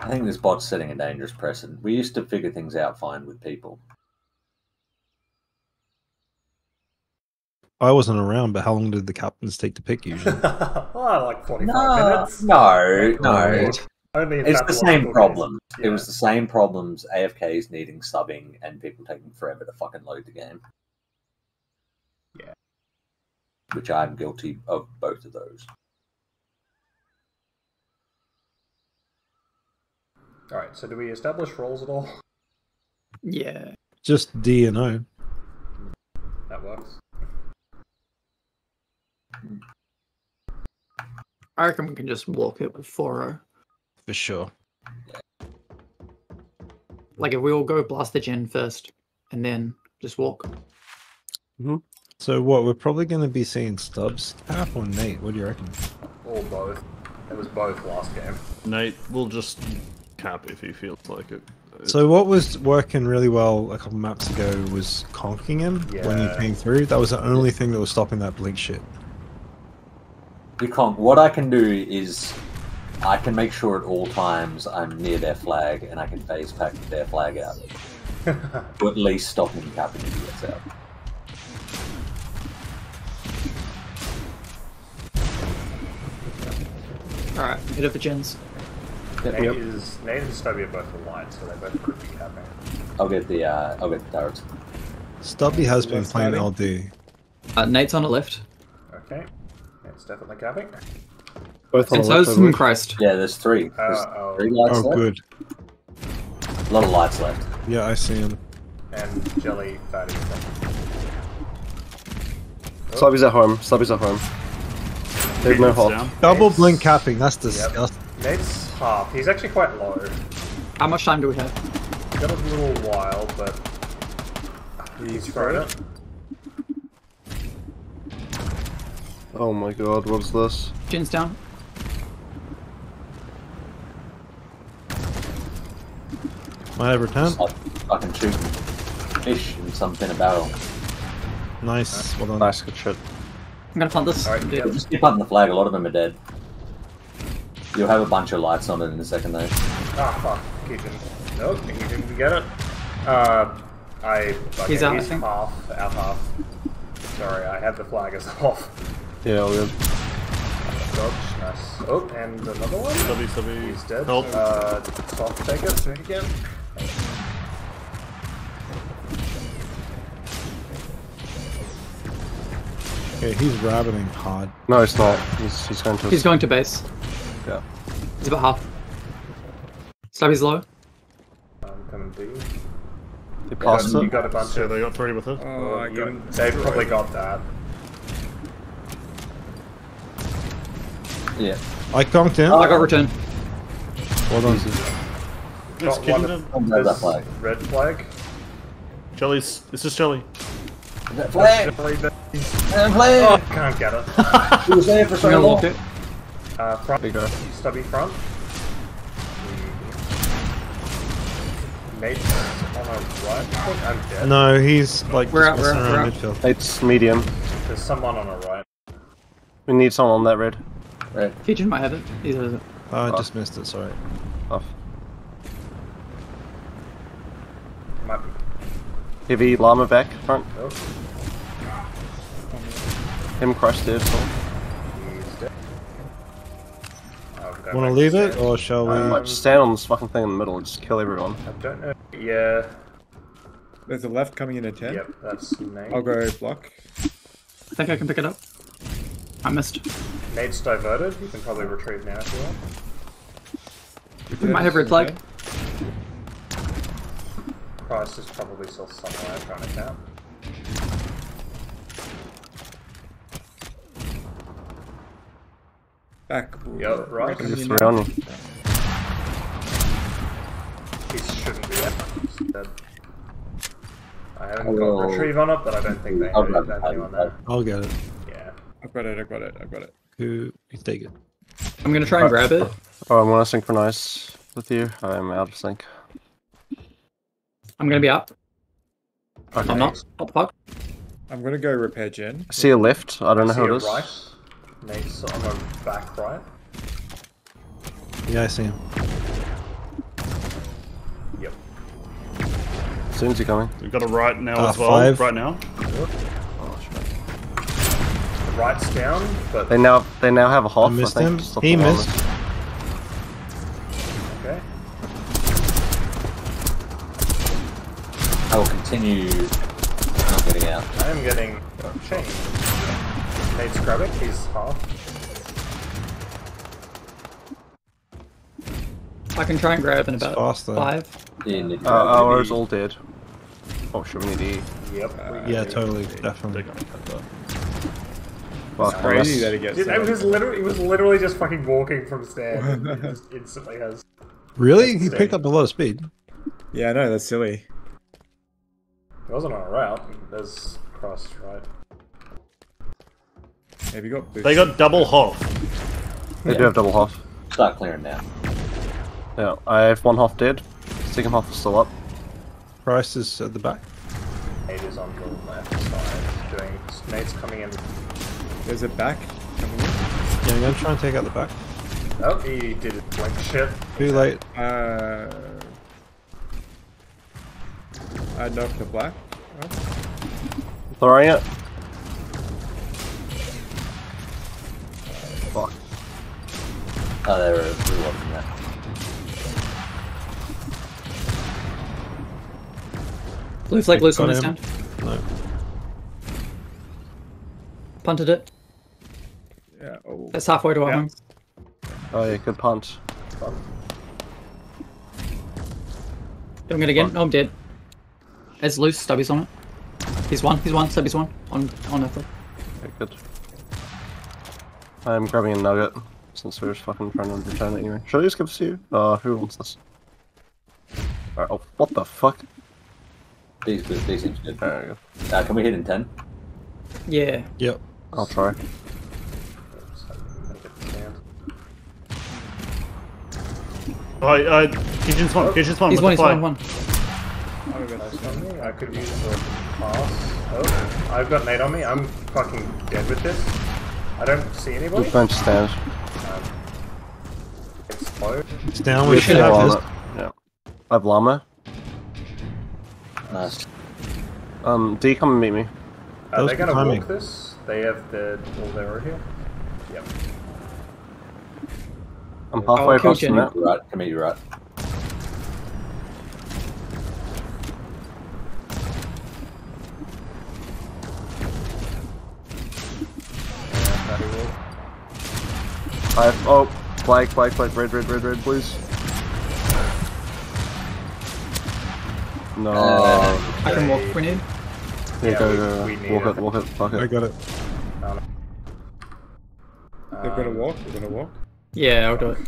I think this bot's setting a dangerous precedent. We used to figure things out fine with people. I wasn't around, but how long did the captains take to pick usually? oh, like 45 No, minutes. no, no. Right. Only It's the same problem. days. It was the same problems. AFKs needing subbing and people taking forever to fucking load the game. Yeah. Which I'm guilty of both of those. All right. So do we establish roles at all? Yeah. Just D and O. That works. I reckon we can just walk it with 4 For sure. Like if we all go blast the gen first and then just walk. Hmm. So what? We're probably going to be seeing Stubbs half or Nate. What do you reckon? Or both. It was both last game. Nate we'll just cap if he feels like it. So what was working really well a couple maps ago was conking him when you Yeah. came through. That was the only thing that was stopping that blink shit. You can't. What I can do is, I can make sure at all times I'm near their flag and I can phase pack their flag out to at least stop him capping if he gets out. Alright, hit it for gens. Nate is Nate and Stubby are both aligned, so they both could be capping. I'll get the. Uh, I'll get the turrets. Stubby has been playing hiding. LD. Uh, Nate's on the left. Okay. It's definitely capping. Both on And the so left, is I some. Christ. Yeah, there's three. There's Uh, oh. three lights Oh, left. good. A lot of lights left. Yeah, I see him. And Jelly Fatty. Stubby's at home. Stubby's at home. There's no It's hop. Double Nate's- blink capping. That's disgusting. Nate's half. He's actually quite low. How much time do we have? Got a little while, but he's thrown it. Oh my god, what's this? Gen's down. Might have return. It's like fucking shooting fish in some thin of barrel. Nice. Well done. Nice, good shit. I'm gonna plant this. Alright, Yeah. yeah. Just keep hunting the flag. A lot of them are dead. You'll have a bunch of lights on it in a second though. Ah, fuck. Kitchen. Nope, he didn't get it. Uh, I. Okay, He's out, I He's think. half. Out half. Sorry, I had the flag as off. Yeah, all good. Dodge, nice. Oh, and another one. Stubby, stubby. He's dead. Help. Uh, soft take it again. Okay, he's rabbiting hard. No, it's not. He's, he's going to. He's going to base. Yeah. He's about half. Stubby's low. I'm coming to you. They passed You it. got a bunch So of. they got three with it. Oh, oh, I got. They've probably got that. Yeah. I conked him. Oh, I got return. Well done. It's Got Kitchen one down. Don't grab that This flag. red flag. Jelly's. It's just Jelly. That flag. Jelly bit- That flag. Oh, can't get it. He was there for so gonna long. it. Uh, front. There you. Stubby front. Nate's on a right. I think I'm dead. No, he's like We're just out, we're messing out, we're midfield. It's medium. There's someone on a right. We need someone on that red. Right. Kitchen might have it. He has it. Oh, I just missed it. Sorry. Off. Might be. Heavy llama back front. Oh, Him crushed there. Want to leave it, or shall we? Um, Just stand on this fucking thing in the middle and just kill everyone. I don't know. Yeah. There's a left coming in at 10. Yep, that's Nate. I'll go block. I think I can pick it up. I missed. Nate's diverted. You can probably retrieve now if you want. We might have red flag. Price is probably still somewhere trying to count. Back. Yep, right. Coming Just in three now. on you. He shouldn't be there. He's dead. I haven't I got retrieve on it, but I don't think they I'll have, grab have it. anyone there. I'll get it. Yeah. I've got it, I've got it, I've got it. Who? You take it. I'm gonna try and grab it. Oh, I'm gonna synchronize with you. I'm out of sync. I'm gonna be up. Okay. I'm not. What the fuck? I'm gonna go repair gen. I see a left. I don't know See who it a is. right. Nate's on my back right. Yeah, I see him. Yep. As soon as you're coming. We've got a right now uh, as well. Five. Right now. Right oh, right's down, but they now they now have a half. I missed I think, him. He missed. Okay. I will continue. I'm getting out. I am getting changed. Nate's grabbing. He's half. I can try and grab in about faster. five. Yeah, Uh, ours all dead. Oh shit, we need to eat. Yep. we- Yeah, totally, definitely. They're gonna cut that. Fuck, It's crazy unless- that he gets. Dude, it was literally, it was literally just fucking walking from stand. and he just instantly has. Really? He Insane. picked up a lot of speed. Yeah, I know that's silly. He wasn't on a route. There's cross right. Have you got? Boost? They got double Hoff. They do have double Hoff. Start clearing now. Yeah, I have one Hoff dead. Second Hoff is still up. Price is at the back. Nate is on the left side doing. Nate's coming in. There's a back coming in. Yeah, I'm gonna try and take out the back. Oh, he did his blink shit. Too late. Uh, I knocked the black. Oh, Throwing it. Fuck. Oh, they were really watching that. Blue flag loose on Got this him. stand. No. Punted it. yeah. Oh. That's halfway to our Yeah. home. Oh yeah, good punt. Doing it again. No, I'm dead. It's loose. Stubby's on it. He's one. He's one. Stubby's one. On on Earthly. Okay, good. I'm grabbing a nugget since we were fucking trying to return it anyway. Should I just give this to you? Uh, who wants this? Alright, oh, what the fuck? These, these, these seems good. There we go. Uh, can we hit in 10? Yeah. Yep. I'll try. Oh, uh, Kitchen's one. Kitchen's one. He's with one. He's flag. one. One. I'm gonna Nice on me. I could use the pass. Oh, I've got Nate on me. I'm fucking dead with this. I don't see anybody. Good bench stand. It's low. It's down. We We should should have have Llama. this. Yeah. I have llama. Nice. Um, D, come and meet me. Are Those they gonna timing. walk this? They have the all their over here. Yep. I'm halfway kill across the map. Right. Come here, you're right. And that he will. I have, oh, flag, flag, flag, red, red, red, red, please. No. Uh, I can walk if we need. yeah, yeah, go, we- go, we go. Walk it. it, walk it, fuck it. I got it. They're gonna Um, walk. They're gonna walk. Yeah, I'll do it.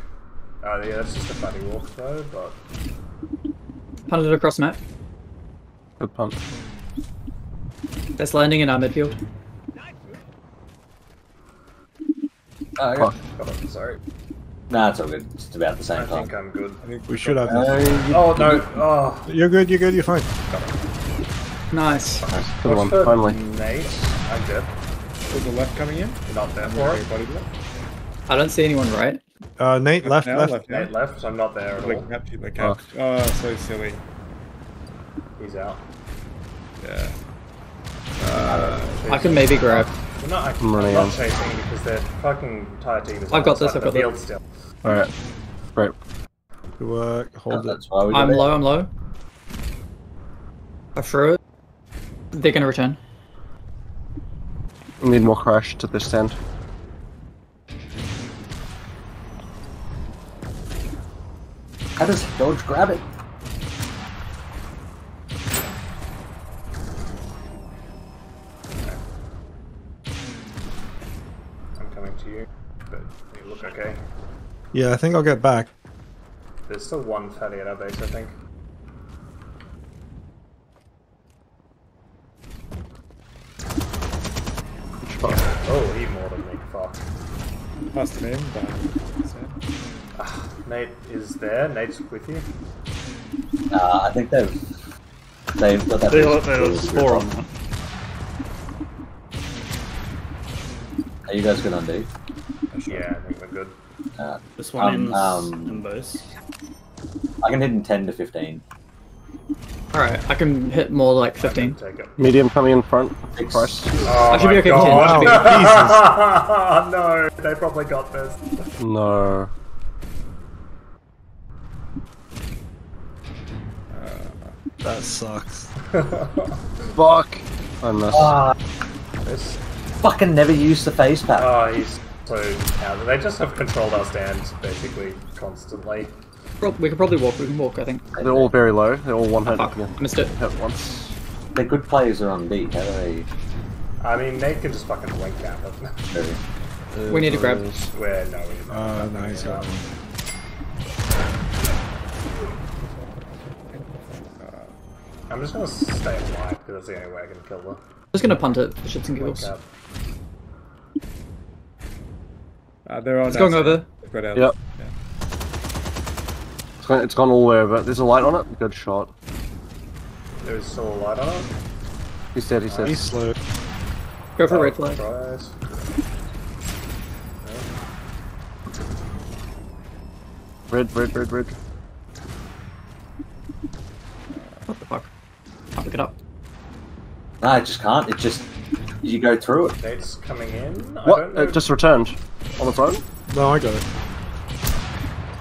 Oh yeah, that's just a funny walk though, but Punted it across map. Good punt. That's landing in our midfield. Uh, okay. Fuck. got it. Sorry. Nah, it's all good. It's about the I same time. I think I'm good. I think We should have Uh, you- Oh no! Oh, You're good. You're good. You're fine. Nice. Good one, finally. Nate, I'm dead. With the left coming in. You're not there I'm for it. I don't see anyone right. Uh, Nate, left, now, left. left now. Nate left, so I'm not there at all. Like capped, like capped. Oh, so silly. He's out. Yeah. I can maybe grab. Well, no, I, I'm I'm running not on. chasing because their fucking entire team is. I've got this, I've of the got field still. Alright. Great. Good work. Hold it. That's why we I'm did it. low. I'm low. I threw it. They're gonna return. Need more crash to this end. How does Dodge grab it? To you, but you look okay. Yeah, I think I'll get back. There's still one fatty at our base, I think. Fuck. Oh, he more than me. Fuck. Passed him in. But sad. Nate is there. Nate's with you. Uh, I think they've they've got that. They boost got to the four on rip that. Are you guys good on D? Yeah, I think we're good. Uh, This one Um, in, um, in base. I can hit in ten to fifteen. Alright, I can hit more like 15. can Take it. Medium coming in front. Six. Price. Oh I should be okay with 10. god. I should no, they probably got this. No. That sucks. Fuck. I missed. Ah, This, fucking never use the phase pack. oh, he's so out. They just have controlled our stands basically constantly. We could probably walk, we can walk, I think. They're all very low. They're all one hit. Fuck, Yeah. I missed it. Hit once. The good players are on B. How do they I mean, Nate can just fucking wink at it. do? We need to grab. Where no, he's not. Uh, no, he's got one. I'm just gonna stay alive because that's the only way I can kill them. Just gonna punt it for shits and Wink giggles. up. Uh, they're on It's going outside. over. They've got out. Yep. Yeah. It's gone, it's gone all the way over. There's a light on it. Good shot. There's still a light on it. He's dead. He's dead. He's slow. Go for Oh, red flag. Surprise. Red, red, red, red. No, I just can't. It just you go through it. Nate's coming in. I What? don't know. It just returned on its own. No, I got it.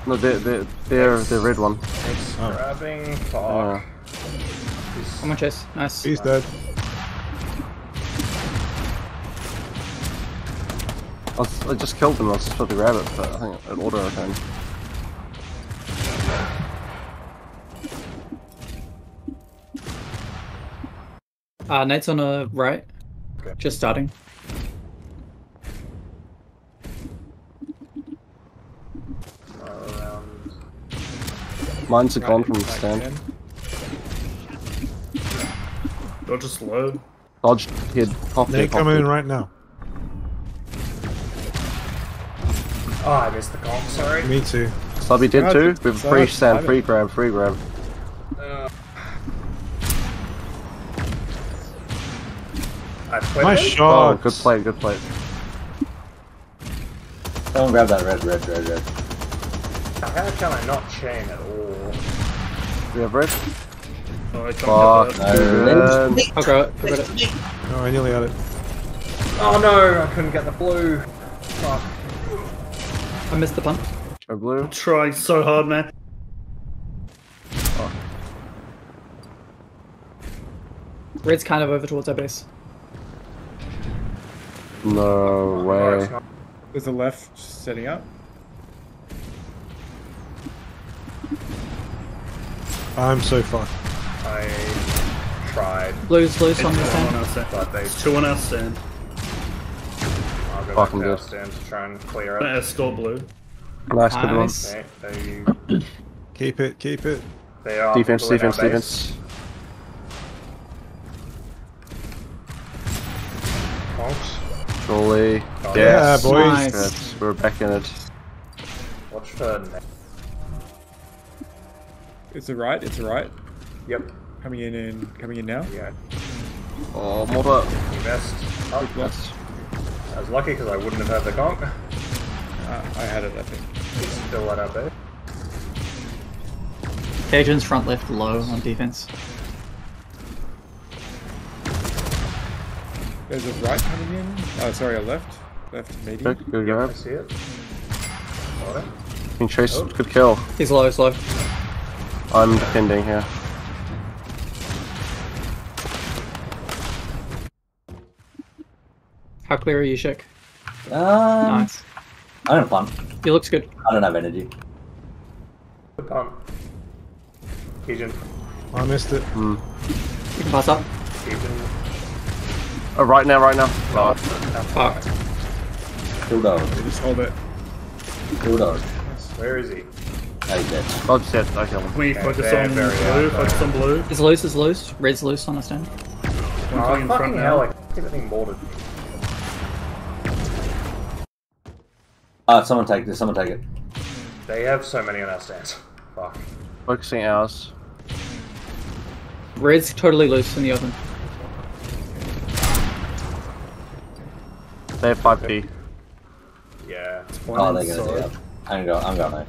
No, they're they're they're uh, the red one. It's Oh. grabbing. Fuck. Yeah. Uh, He's- Come on, Chase. Nice. He's dead. I, was, I just killed him. I was supposed to grab it, but I think it auto returned. Uh, Nate's on the right. Okay. Just starting. around. Mine's Right, gone from the stand. 10. You're just low. Dodge head. Pop They head, pop coming in right now. Oh, I missed the comp. Sorry. Me too. Stubby dead Right, too. so With free that's stand, free grab, free grab. Nice it? Oh, shot. good play, good play. Someone grab that red, red, red, red. How can I not chain at all? We have red. Oh, I Fuck. can't get that. No, Good. I'll it. I'll it. Oh, I nearly had it. Oh no, I couldn't get the blue. Fuck. I missed the punt. Go blue. Trying so hard, man. Red's kind of over towards our base. No No, way. it's not. There's a left setting up. I'm so fucked. I tried, Blues, blues on the It's on stand. our stand. but they. Two on our oh stand. I'll go Fucking back to our good. stand to try and clear Gonna it. escort blue. Nice, good one. Nice. Okay, they, Keep it, keep it. they are Defense, pulling defense, base. defense. Conks. Surely. Oh, Yeah, boys. Nice. Good. We're back in it. Watch for Nate. It's a right. It's a right. Yep. Coming in and coming in now. Yeah. Oh, Mortar. He missed. Oh, Yes. I was lucky because I wouldn't have had the conk. Uh, I had it. I think. He's still at our base. Cajun's front left low on defense. There's a right coming in. Oh, sorry, a left. Left medium. Good, good I grab. see it. Got it. Can chase. Oh. Good kill. He's low, slow. I'm defending here. How clear are you, Shik? Um, Nice. I'm gonna punt. He looks good. I don't have energy. Good pump. Keijin. I missed it. Hmm. You can pass up. Keijin. Oh, right now, right now. Oh, Fuck. Kill dog. Just hold it. Kill dog. Where is he? Oh, he's dead. Dodge dead. I kill him. Can we Okay, focus on blue? out Focus there. on blue. Is loose, is loose. Red's loose on the stand. One Oh, coming in front fucking hell, now. I keep getting boarded. Uh, someone take this. Someone take it. They have so many on our stands. Fuck. Focusing ours. Red's totally loose in the open. They have 5p. Yeah, it's one Oh, they're gonna do that. I'm going, I'm going.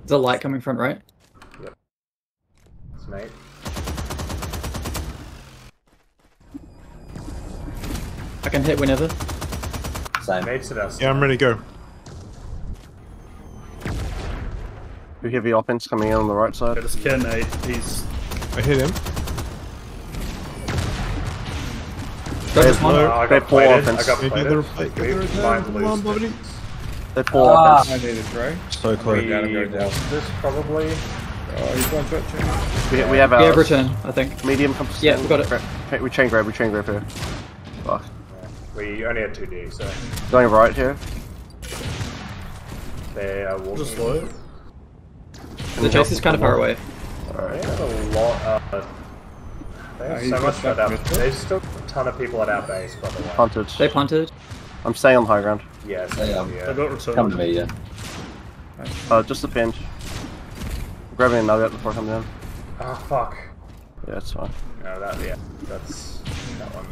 There's a light coming from right? Yep. Mate. I can hit whenever. Same. Us. Yeah, I'm ready to go. Two heavy offense coming in on the right side. Yeah, just care Nate. He's I hit him. Dodge is one. low. Uh, I They got pull. I offense. got Get plated. the replay- get We the return. might Come on, lose buddy. this. They pull Ah. offense. I need a So close. We gotta go down. this probably. Oh, he's one touching. We, we have our have return, I think. medium comes Yeah, we got it. Gra- We chain grab, we chain grab here. Fuck. We only had 2D, so Going right here. they are walking. just slow. The chase is kind of far away. They have a lot. Uh, they have so much at that our. mid. There's still a ton of people at our base, by the way. Punted. They punted. I'm staying on high ground. Yes. Yeah, um, yeah. I got return. Come to me, yeah. Uh, just defend. Grabbing a nugget before I come down. Oh fuck. Yeah, it's fine. No, that yeah. That's that one.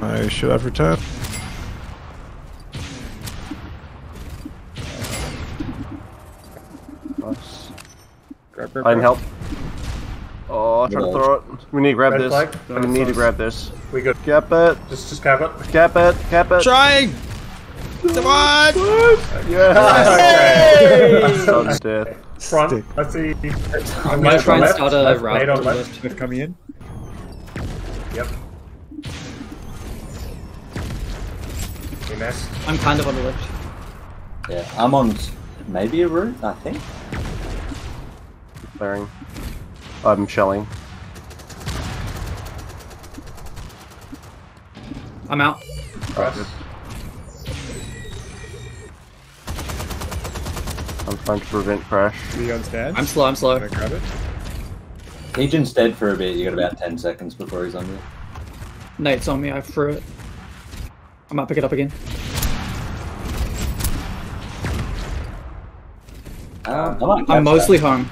I should have returned. Grab, grab, I can help. Oh, I tried to throw it. We need to grab Red this. flag? We need to grab this. We good. Cap it. Just just cap it. Cap it. Cap it. Trying! Come on! Yeah. Son's dead. Front. Stick. Let's see. I'm gonna try and start a left, route on left. left. Smith coming in. Yep. We missed. I'm kind of on the left. Yeah, I'm on maybe a route, I think. Clearing. I'm shelling. I'm out. Press. I'm trying to prevent crash. Do you understand? I'm slow, I'm slow. Gonna grab it. Legion's dead for a bit. You got about 10 seconds before he's on you. Nate's on me, I threw it. I might pick it up again. Um, I'm mostly that. home.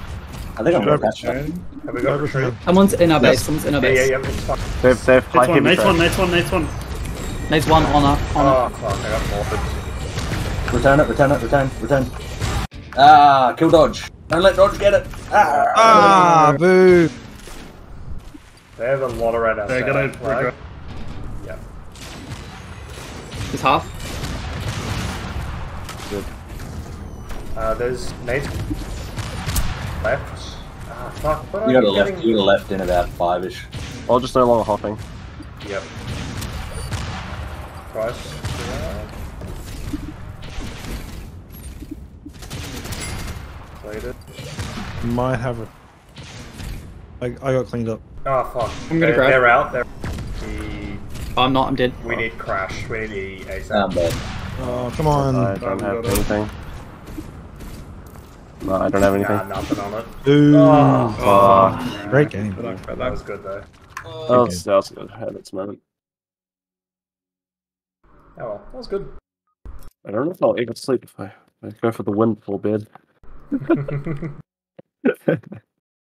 I think I'm gonna Should that. Have we got Over retreat? here. Someone's in our base, someone's in our Yeah, yeah, yeah. It's fine. They've, they've high Nate's one, heavy Nate's one, crash. Nate's one, Nate's one. Nate's one on our, on Oh fuck! I got morphed. Return it, return it, return, return. Ah, kill dodge. Don't let dodge get it. Ah. Ah, boo! They have a lot of red outside. They're gonna flag. regret. Yep. He's half. Uh, there's Nate. Left. Ah, fuck. What You got a you left, getting? you got a left in about five-ish. I'll just no longer hopping. Yep. Price. Yeah. Played it. Might have a. I, I got cleaned up. Oh fuck. I'm gonna they're, grab. They're out. They're. The, Oh, I'm not, I'm dead. we need crash. We need ASAP. Um, but Oh, come on. I don't have got it. anything. No, I don't have anything. Nah, nothing on it. Boo! Oh, Fuck. Great game. Luck, that was good though. Uh, that was, that was good. Had its moment. Oh well, that was good. I don't know if I'll even sleep if I, if I go for the win full bed.